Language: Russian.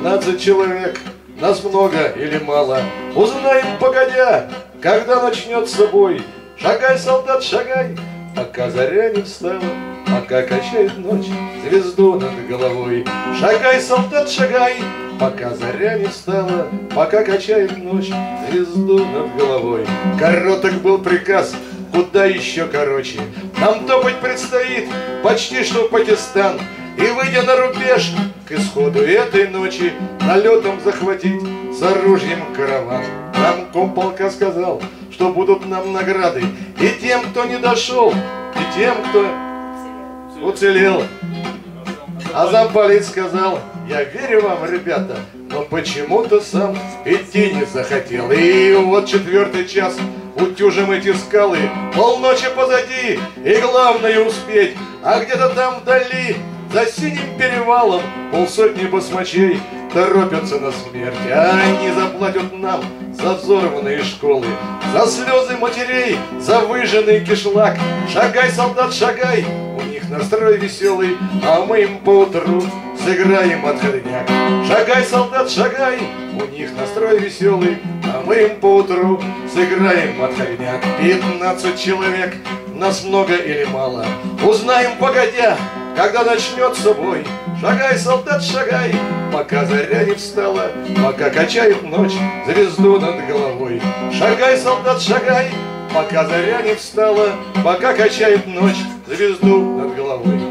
пятнадцать человек. Нас много или мало? Узнаем погодя Когда начнется бой. Шагай, солдат, шагай. Пока заря не встала Пока качает ночь Звезду над головой. Шагай, солдат, шагай. Пока заря не встала Пока качает ночь Звезду над головой. Короток был приказ Куда еще короче. Нам топать предстоит Почти что в Пакистан И выйдя на рубеж К исходу этой ночи Налетом захватить С оружием караван Нам комполка сказал Что будут нам награды И тем, кто не дошел И тем, кто уцелел а замполит сказал, я верю вам, ребята, но почему-то сам идти не захотел. И вот четвертый час утюжим эти скалы, полночи позади, и главное успеть, а где-то там вдали, за синим перевалом, полсотни басмачей торопятся на смерть, а они заплатят нам за взорванные школы, за слезы матерей, за выжженный кишлак. Шагай, солдат, шагай, настрой веселый, а мы им поутру сыграем отходняк. Шагай, солдат, шагай, у них настрой веселый, а мы им поутру сыграем отходняк. Пятнадцать человек, нас много или мало, узнаем погодя, когда начнется бой. Шагай, солдат, шагай, пока заря не встала, пока качает ночь звезду над головой. Шагай, солдат, шагай, пока заря не встала, пока качает ночь звезду над головой.